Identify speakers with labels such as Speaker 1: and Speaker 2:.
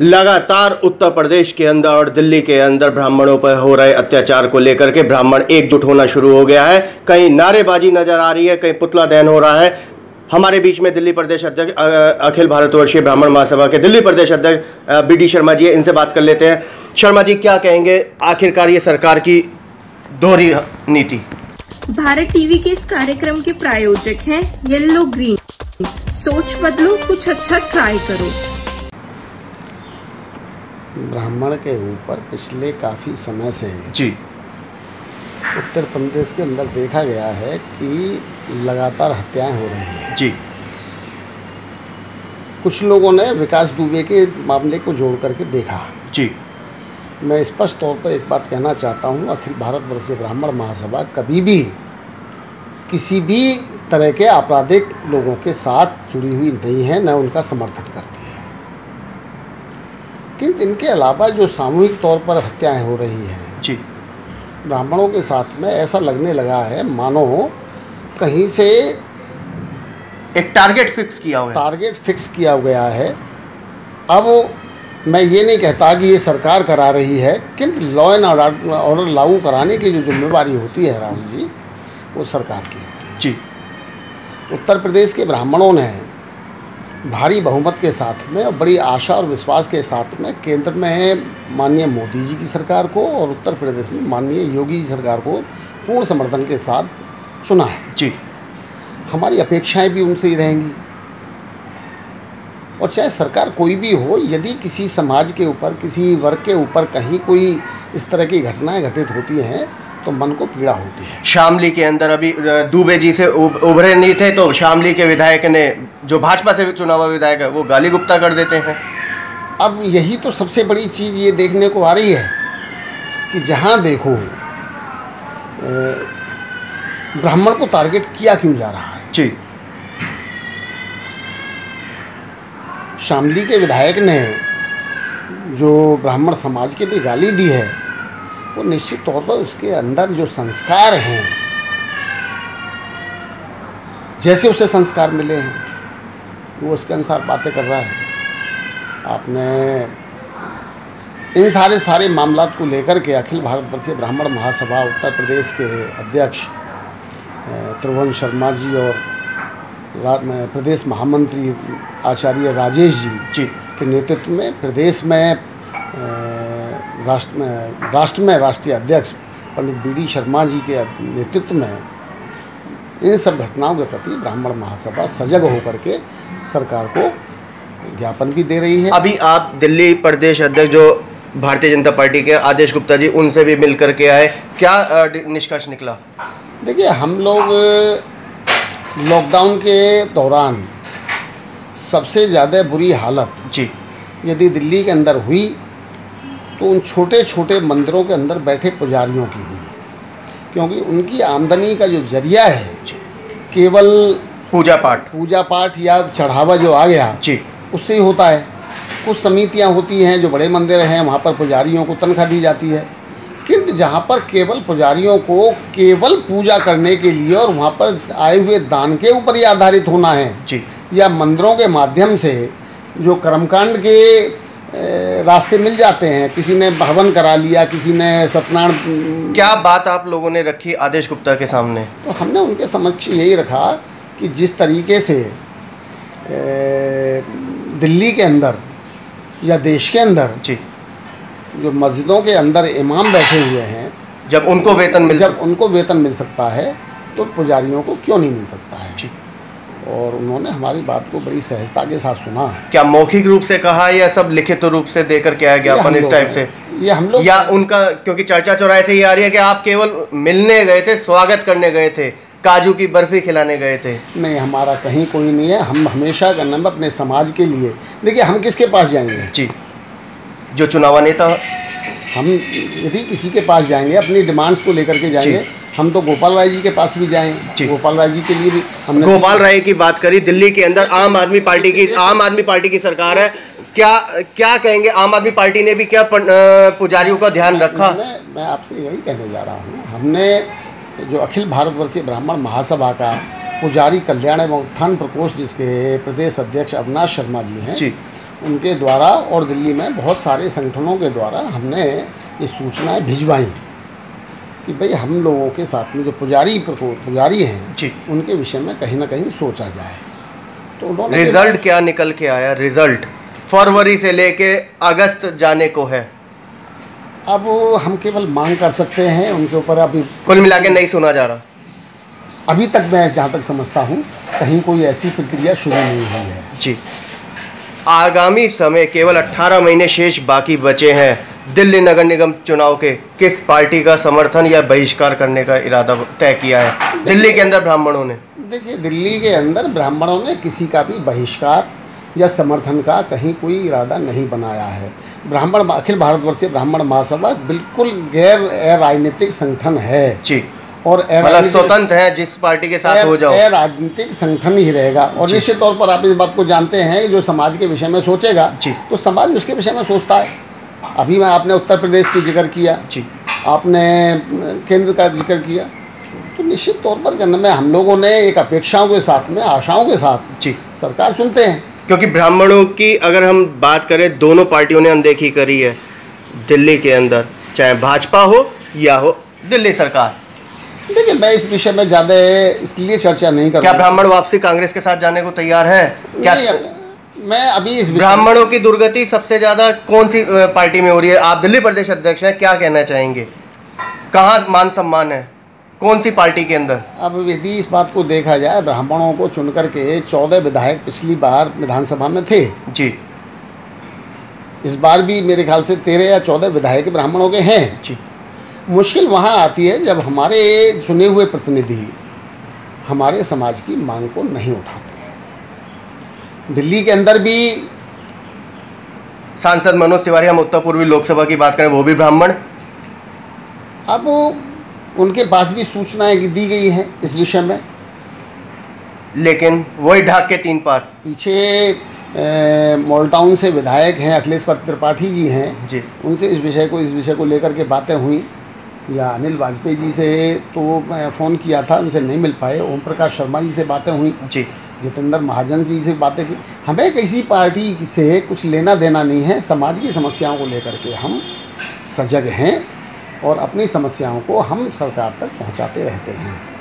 Speaker 1: लगातार उत्तर प्रदेश के अंदर और दिल्ली के अंदर ब्राह्मणों पर हो रहे अत्याचार को लेकर के ब्राह्मण एकजुट होना शुरू हो गया है। कहीं नारेबाजी नज़र आ रही है, कहीं पुतला दहन हो रहा है। हमारे बीच में दिल्ली प्रदेश अध्यक्ष अखिल भारतवर्षीय ब्राह्मण महासभा के दिल्ली प्रदेश अध्यक्ष बी डी शर्मा जी इनसे बात कर लेते हैं। शर्मा जी, क्या कहेंगे? आखिरकार ये सरकार की दोहरी नीति।
Speaker 2: भारत टीवी के इस कार्यक्रम के प्रायोजक हैं येलो ग्रीन। सोच बदलो, कुछ अच्छा ट्राई करो।
Speaker 3: ब्राह्मण के ऊपर पिछले काफ़ी समय से
Speaker 1: जी।
Speaker 3: उत्तर प्रदेश के अंदर देखा गया है कि लगातार हत्याएँ हो रही हैं।
Speaker 1: जी।
Speaker 3: कुछ लोगों ने विकास दुबे के मामले को जोड़ करके देखा।
Speaker 1: जी।
Speaker 3: मैं स्पष्ट तौर पर एक बात कहना चाहता हूँ अखिल भारत भारतवर्ष ब्राह्मण महासभा कभी भी किसी भी तरह के आपराधिक लोगों के साथ जुड़ी हुई नहीं है न उनका समर्थन करती किंतु इनके अलावा जो सामूहिक तौर पर हत्याएँ हो रही हैं
Speaker 1: जी।
Speaker 3: ब्राह्मणों के साथ में ऐसा लगने लगा है मानो कहीं से
Speaker 1: एक टारगेट फिक्स किया हुआ
Speaker 3: टारगेट फिक्स किया गया है। अब मैं ये नहीं कहता कि ये सरकार करा रही है किंतु लॉ एंड ऑर्डर लागू कराने की जो जिम्मेवारी होती है राहुल जी वो सरकार की होती है।
Speaker 1: जी।
Speaker 3: उत्तर प्रदेश के ब्राह्मणों ने भारी बहुमत के साथ में और बड़ी आशा और विश्वास के साथ में केंद्र में माननीय मोदी जी की सरकार को और उत्तर प्रदेश में माननीय योगी जी सरकार को पूर्ण समर्थन के साथ चुना है।
Speaker 1: जी।
Speaker 3: हमारी अपेक्षाएँ भी उनसे ही रहेंगी। और चाहे सरकार कोई भी हो यदि किसी समाज के ऊपर किसी वर्ग के ऊपर कहीं कोई इस तरह की घटनाएँ घटित होती हैं तो मन को पीड़ा होती है।
Speaker 1: शामली के अंदर अभी दुबे जी से उभरे नहीं थे तो शामली के विधायक ने जो भाजपा से चुनाव विधायक है वो गाली गुप्ता कर देते हैं।
Speaker 3: अब यही तो सबसे बड़ी चीज़ ये देखने को आ रही है कि जहाँ देखो ब्राह्मण को टारगेट किया क्यों जा रहा है?
Speaker 1: जी।
Speaker 3: शामली के विधायक ने जो ब्राह्मण समाज के लिए गाली दी है वो निश्चित तौर पर उसके अंदर जो संस्कार हैं, जैसे उसे संस्कार मिले हैं, वो उसके अनुसार बातें कर रहा है। आपने इन सारे सारे मामला को लेकर के अखिल भारतवर्षीय ब्राह्मण महासभा उत्तर प्रदेश के अध्यक्ष त्रिभुवन शर्मा जी और प्रदेश महामंत्री आचार्य राजेश जी
Speaker 1: जी
Speaker 3: के नेतृत्व में प्रदेश में राष्ट्र में राष्ट्र में राष्ट्रीय अध्यक्ष पंडित बी डी शर्मा जी के नेतृत्व में इन सब घटनाओं के प्रति ब्राह्मण महासभा सजग होकर के सरकार को ज्ञापन भी दे रही है।
Speaker 1: अभी आप दिल्ली प्रदेश अध्यक्ष जो भारतीय जनता पार्टी के आदेश गुप्ता जी उनसे भी मिल करके आए। क्या निष्कर्ष निकला?
Speaker 3: देखिए हम लोग लॉकडाउन के दौरान सबसे ज़्यादा बुरी हालत
Speaker 1: जी।
Speaker 3: यदि दिल्ली के अंदर हुई तो उन छोटे छोटे मंदिरों के अंदर बैठे पुजारियों की हुई। क्योंकि उनकी आमदनी का जो ज़रिया है केवल
Speaker 1: पूजा पाठ।
Speaker 3: पूजा पाठ या चढ़ावा जो आ गया
Speaker 1: जी।
Speaker 3: उससे ही होता है। कुछ समितियाँ होती हैं जो बड़े मंदिर हैं वहाँ पर पुजारियों को तनख्वाह दी जाती है। किंतु जहाँ पर केवल पुजारियों को केवल पूजा करने के लिए और वहाँ पर आए हुए दान के ऊपर ही आधारित होना है
Speaker 1: जी।
Speaker 3: या मंदिरों के माध्यम से जो कर्मकांड के रास्ते मिल जाते हैं। किसी ने हवन करा लिया किसी ने सत्यनारायण
Speaker 1: क्या बात आप लोगों ने रखी आदेश गुप्ता के सामने?
Speaker 3: तो हमने उनके समक्ष यही रखा कि जिस तरीके से दिल्ली के अंदर या देश के अंदर
Speaker 1: जी।
Speaker 3: जो मस्जिदों के अंदर इमाम बैठे हुए हैं
Speaker 1: जब उनको वेतन मिल
Speaker 3: जब उनको वेतन मिल सकता है तो पुजारियों को क्यों नहीं मिल सकता है?
Speaker 1: जी।
Speaker 3: और उन्होंने हमारी बात को बड़ी सहजता के साथ सुना
Speaker 1: क्या मौखिक रूप से कहा या सब लिखित रूप से देकर के आया ज्ञापन इस टाइप से?
Speaker 3: ये हम लोग
Speaker 1: या उनका क्योंकि चर्चा चौराहे से ही आ रही है कि आप केवल मिलने गए थे स्वागत करने गए थे काजू की बर्फ़ी खिलाने गए थे।
Speaker 3: नहीं हमारा कहीं कोई नहीं है। हम हमेशा का नंबर अपने समाज के लिए। देखिए हम किसके पास जाएँगे?
Speaker 1: जी। जो चुनावा नेता
Speaker 3: हम यदि किसी के पास जाएँगे अपनी डिमांड्स को लेकर के जाएँगे। हम तो गोपाल राय जी के पास भी। जाएँ। गोपाल राय जी के लिए भी हमने
Speaker 1: गोपाल राय की बात करी दिल्ली के अंदर आम आदमी पार्टी की आम आदमी पार्टी की सरकार है। क्या क्या कहेंगे आम आदमी पार्टी ने भी क्या पुजारियों का ध्यान रखा?
Speaker 3: मैं आपसे यही कहने जा रहा हूँ हमने जो अखिल भारतवर्षीय ब्राह्मण महासभा का पुजारी कल्याण एवं उत्थान प्रकोष्ठ जिसके प्रदेश अध्यक्ष अविनाश शर्मा जी हैं
Speaker 1: जी।
Speaker 3: उनके द्वारा और दिल्ली में बहुत सारे संगठनों के द्वारा हमने ये सूचनाएँ भिजवाई। कि भाई हम लोगों के साथ में जो पुजारी पुजारी हैं
Speaker 1: जी।
Speaker 3: उनके विषय में कहीं ना कहीं सोचा जाए। तो उन्होंने
Speaker 1: रिज़ल्ट क्या निकल के आया? रिज़ल्ट फरवरी से लेके अगस्त जाने को है।
Speaker 3: अब हम केवल मांग कर सकते हैं उनके ऊपर अभी
Speaker 1: कुल मिला के नहीं सुना जा रहा।
Speaker 3: अभी तक मैं जहाँ तक समझता हूँ कहीं कोई ऐसी प्रक्रिया शुरू नहीं हुई है।
Speaker 1: जी। आगामी समय केवल 18 महीने शेष बाकी बचे हैं। दिल्ली नगर निगम चुनाव के किस पार्टी का समर्थन या बहिष्कार करने का इरादा तय किया है? दिल्ली के अंदर ब्राह्मणों ने।
Speaker 3: देखिए दिल्ली के अंदर ब्राह्मणों ने किसी का भी बहिष्कार या समर्थन का कहीं कोई इरादा नहीं बनाया है। ब्राह्मण अखिल भारतवर्षीय ब्राह्मण महासभा बिल्कुल गैर राजनीतिक संगठन है।
Speaker 1: जी।
Speaker 3: और
Speaker 1: मतलब स्वतंत्र है जिस पार्टी के साथ हो जाओ।
Speaker 3: राजनीतिक संगठन ही रहेगा। और निश्चित तौर पर आप इस बात को जानते हैं जो समाज के विषय में सोचेगा
Speaker 1: जी।
Speaker 3: तो समाज उसके विषय में सोचता है। अभी मैं आपने उत्तर प्रदेश की ज़िक्र किया।
Speaker 1: जी।
Speaker 3: आपने केंद्र का ज़िक्र किया। तो निश्चित तौर पर जन्म में हम लोगों ने एक अपेक्षाओं के साथ में आशाओं के साथ
Speaker 1: जी।
Speaker 3: सरकार चुनते हैं।
Speaker 1: क्योंकि ब्राह्मणों की अगर हम बात करें दोनों पार्टियों ने अनदेखी करी है दिल्ली के अंदर चाहे भाजपा हो या हो दिल्ली सरकार।
Speaker 3: देखिए मैं इस विषय में ज़्यादा इसलिए चर्चा नहीं कर
Speaker 1: क्या ब्राह्मण वापसी कांग्रेस के साथ जाने को तैयार है? क्या
Speaker 3: मैं अभी इस
Speaker 1: ब्राह्मणों की दुर्गति सबसे ज़्यादा कौन सी पार्टी में हो रही है? आप दिल्ली प्रदेश अध्यक्ष हैं क्या कहना चाहेंगे? कहाँ मान सम्मान है? कौन सी पार्टी के अंदर?
Speaker 3: अब यदि इस बात को देखा जाए ब्राह्मणों को चुन करके चौदह विधायक पिछली बार विधानसभा में थे।
Speaker 1: जी।
Speaker 3: इस बार भी मेरे ख्याल से तेरह या चौदह विधायक ब्राह्मणों के हैं।
Speaker 1: जी।
Speaker 3: मुश्किल वहाँ आती है जब हमारे चुने हुए प्रतिनिधि हमारे समाज की मांग को नहीं उठाते। दिल्ली के अंदर भी
Speaker 1: सांसद मनोज तिवारी हम उत्तर पूर्वी लोकसभा की बात करें वो भी ब्राह्मण।
Speaker 3: अब उनके पास भी सूचनाएँ दी गई हैं इस विषय में।
Speaker 1: लेकिन वही ढाक के तीन पार।
Speaker 3: पीछे मॉलटाउन से विधायक हैं अखिलेश त्रिपाठी जी हैं।
Speaker 1: जी।
Speaker 3: उनसे इस विषय को इस विषय को लेकर के बातें हुई। या अनिल वाजपेयी जी से तो मैं फ़ोन किया था उनसे नहीं मिल पाए। ओम प्रकाश शर्मा जी से बातें हुई।
Speaker 1: जी।
Speaker 3: जितेंद्र महाजन जी से बातें की हमें किसी पार्टी से कुछ लेना देना नहीं है, समाज की समस्याओं को लेकर के हम सजग हैं और अपनी समस्याओं को हम सरकार तक पहुंचाते रहते हैं।